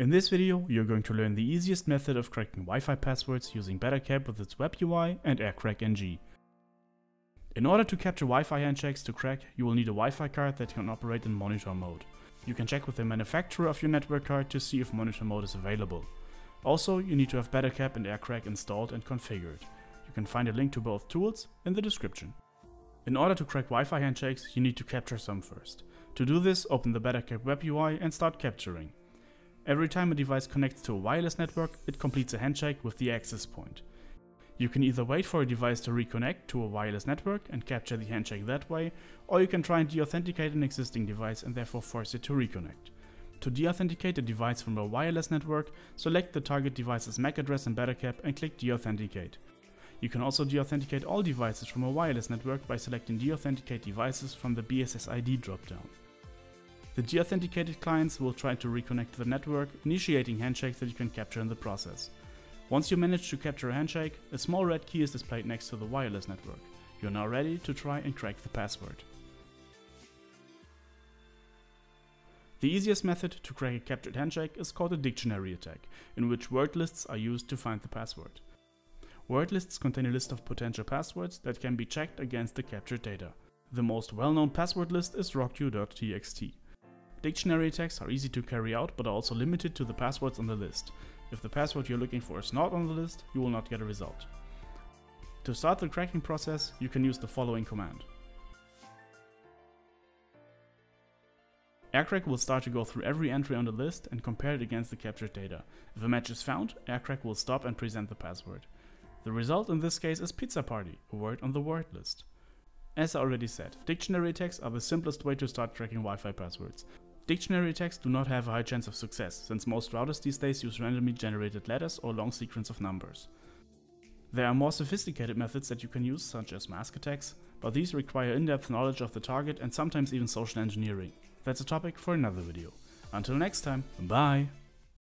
In this video, you're going to learn the easiest method of cracking Wi-Fi passwords using Bettercap with its web UI and AirCrack NG. In order to capture Wi-Fi handshakes to crack, you will need a Wi-Fi card that can operate in monitor mode. You can check with the manufacturer of your network card to see if monitor mode is available. Also, you need to have Bettercap and AirCrack installed and configured. You can find a link to both tools in the description. In order to crack Wi-Fi handshakes, you need to capture some first. To do this, open the Bettercap web UI and start capturing. Every time a device connects to a wireless network, it completes a handshake with the access point. You can either wait for a device to reconnect to a wireless network and capture the handshake that way, or you can try and deauthenticate an existing device and therefore force it to reconnect. To deauthenticate a device from a wireless network, select the target device's MAC address in Bettercap and click Deauthenticate. You can also deauthenticate all devices from a wireless network by selecting Deauthenticate Devices from the BSSID dropdown. The deauthenticated clients will try to reconnect to the network, initiating handshakes that you can capture in the process. Once you manage to capture a handshake, a small red key is displayed next to the wireless network. You are now ready to try and crack the password. The easiest method to crack a captured handshake is called a dictionary attack, in which word lists are used to find the password. Word lists contain a list of potential passwords that can be checked against the captured data. The most well-known password list is rockyou.txt. Dictionary attacks are easy to carry out but are also limited to the passwords on the list. If the password you're looking for is not on the list, you will not get a result. To start the cracking process, you can use the following command. AirCrack will start to go through every entry on the list and compare it against the captured data. If a match is found, AirCrack will stop and present the password. The result in this case is pizza party, a word on the word list. As I already said, dictionary attacks are the simplest way to start cracking Wi-Fi passwords. Dictionary attacks do not have a high chance of success, since most routers these days use randomly generated letters or long sequence of numbers. There are more sophisticated methods that you can use, such as mask attacks, but these require in-depth knowledge of the target and sometimes even social engineering. That's a topic for another video. Until next time, bye!